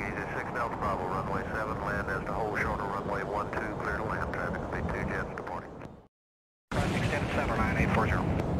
Easy 6 Delta Bravo, runway 7, land as to hold short of runway 12, clear to land, traffic speed 2 jets departing. Extended 79840.